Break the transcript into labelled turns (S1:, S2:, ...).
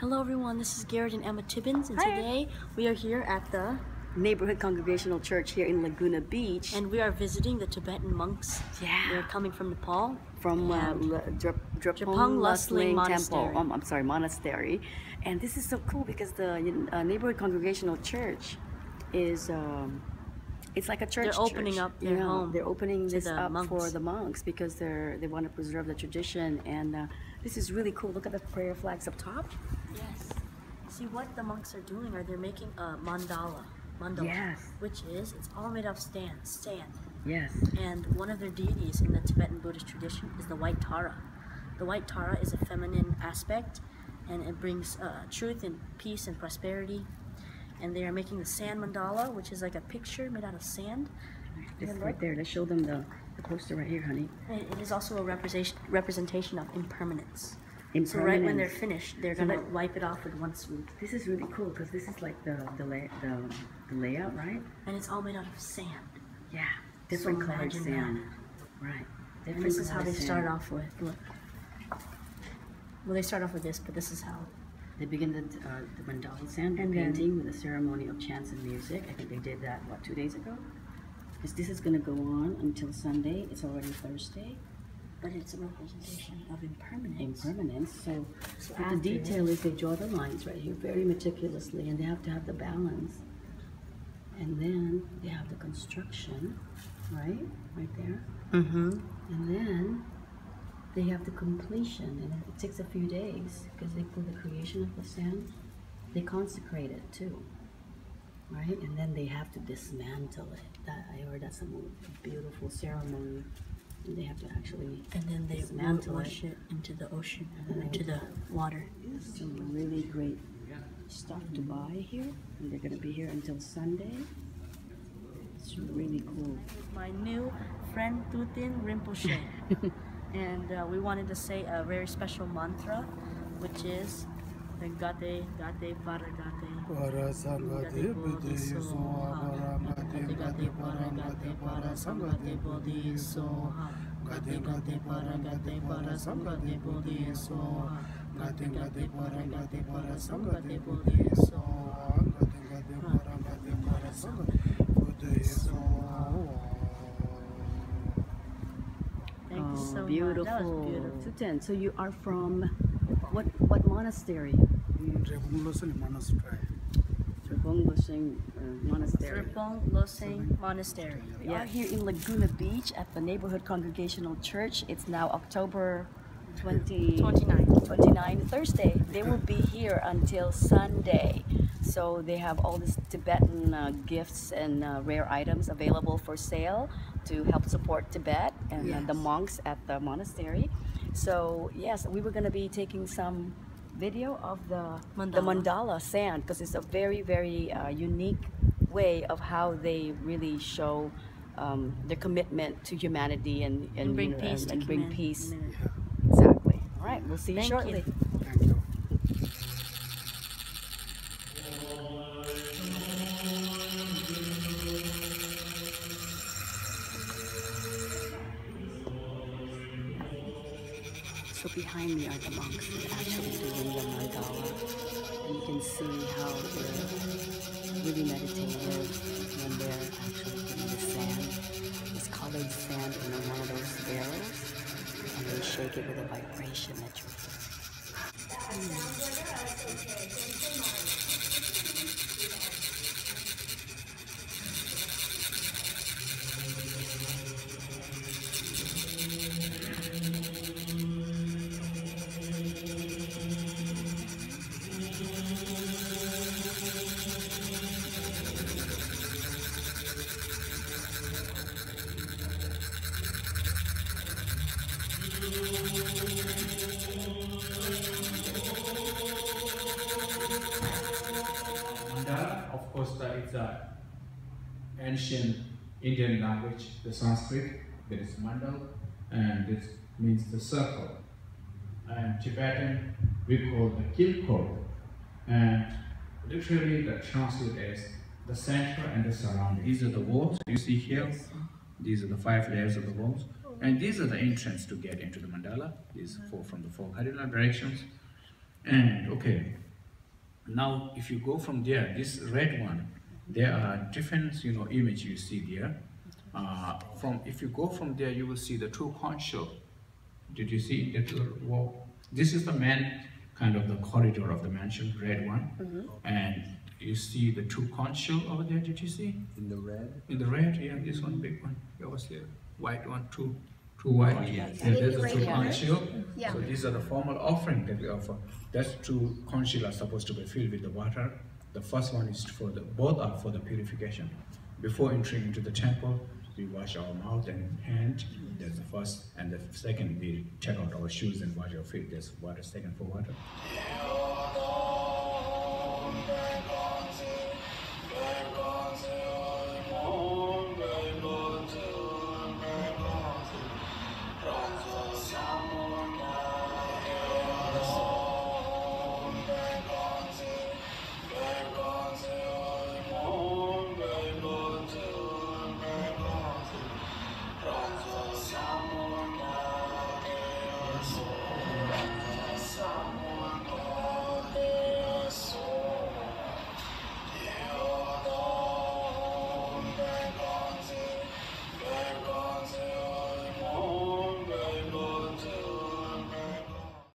S1: Hello everyone, this is Garrett and Emma Tiebens, and
S2: Hi.
S1: today we are here at the
S2: Neighborhood Congregational Church here in Laguna Beach.
S1: and we are visiting the Tibetan monks.
S2: Yeah.
S1: They're coming from Nepal.
S2: from uh,
S1: and
S2: L- Drap-
S1: Drepung Drepung
S2: Loseling
S1: Loseling
S2: Temple. Um, I'm sorry, monastery. And this is so cool because the uh, neighborhood congregational church is um, it's like a church.
S1: They're opening
S2: church,
S1: up
S2: you
S1: their
S2: know.
S1: home
S2: They're opening this
S1: the
S2: up for the monks because they're they want to preserve the tradition. And uh, this is really cool. Look at the prayer flags up top.
S1: Yes. See what the monks are doing are they're making a mandala. Mandala.
S2: Yes.
S1: Which is it's all made of sand, sand.
S2: Yes.
S1: And one of their deities in the Tibetan Buddhist tradition is the white Tara. The white Tara is a feminine aspect and it brings uh, truth and peace and prosperity. And they are making the sand mandala, which is like a picture made out of sand.
S2: Just right there. Let's show them the, the poster right here, honey.
S1: it is also a representation representation of impermanence. impermanence. So right when they're finished, they're
S2: So
S1: gonna
S2: that-
S1: wipe it off with one swoop.
S2: This is really cool because this is like the the, lay, the the layout, right?
S1: And it's all made out of sand.
S2: Yeah, different
S1: So
S2: colored sand. Right.
S1: And this is how they start off with. Look. Well, they start off with this, but this is how.
S2: They begin the, uh, the mandala sand
S1: And
S2: painting with a ceremony of chants and music. I think they did that what two days ago. Because this is going to go on until Sunday. It's already Thursday.
S1: But it's a representation of impermanence.
S2: Impermanence. So,
S1: So
S2: the detail is they draw the lines right here very meticulously, and they have to have the balance. And then they have the construction, right, right there.
S1: Mm-hmm.
S2: And then they have the completion, and it takes a few days because they put the creation of the sand, they consecrate it too, right? And then they have to dismantle it. That I heard that's a beautiful ceremony. And they have to actually
S1: And then they
S2: dismantle
S1: wash
S2: it.
S1: it into the ocean,
S2: And
S1: into the water.
S2: Some really great stuff to buy here, and they're gonna be here until Sunday. It's really cool.
S1: My new friend Tutin Rinpoche. and uh, we wanted to say a very special mantra, which is the Gate, Gate, Paragate.
S3: Para sangate bodhi soha, para gate gate para gate para sangate bodhi soha, gate gate para gate para sangate bodhi soha, gate gate para gate para sangate bodhi soha, gate gate para gate para sangate bodhi soha.
S1: Thank you
S2: oh,
S1: so
S2: beautiful.
S1: much. That was beautiful.
S2: Tutin, so you are from what what monastery?
S3: Remulosali Monastery.
S2: Tribung Lusing uh, Monastery.
S1: Serpong Loseng Monastery.
S2: We are here in Laguna Beach at the Neighborhood Congregational Church. It's now October 20,
S1: 29.
S2: 29, Thursday. They will be here until Sunday. So they have all these Tibetan uh, gifts and uh, rare items available for sale to help support Tibet and uh, the monks at the monastery. So yes, we were going to be taking some video of the the
S1: Mandala.
S2: mandala sand because it's a very very uh, unique way of how they really show um, their commitment to humanity and and,
S1: And bring
S2: you know,
S1: peace
S2: and, and bring
S1: humanity.
S2: peace exactly all right we'll see you
S1: Thank
S2: shortly
S1: you.
S2: So behind me are the monks actually doing the mandala. And you can see how they're really meditative when they're actually putting the sand this colored sand in one of those barrels and they shake it with a vibration that you
S4: Mandala, is ancient Indian language, the Sanskrit. There is mandal, and this means the circle. And Tibetan, we call the kyilkhor, and literally the translate is the center and the surrounding. These are the walls you see here. These are the five layers of the walls, and these are the entrance to get into the mandala. These four from the four cardinal directions. And okay, Now, if you go from there, this red one, there are different, you know, image you see there. Uh, from if you go from there, you will see the two conch shell. Did you see the two wall? This is the main kind of the corridor of the mansion, red one, and you see the two conch shell over there. Did you see?
S5: In the red?
S4: In the red, yeah, this one big one. There was the white one, two, two white.
S5: yes.
S4: Yeah, there's the
S6: Right
S4: two
S6: here.
S4: conch shell.
S6: Yeah.
S4: So these are the formal offering that we offer. That's two conch shell are supposed to be filled with the water. The first one is for the, both are for the purification. Before entering into the temple, we wash our mouth and hand, that's the first. And the second, we check out our shoes and wash our feet, that's water, second for water.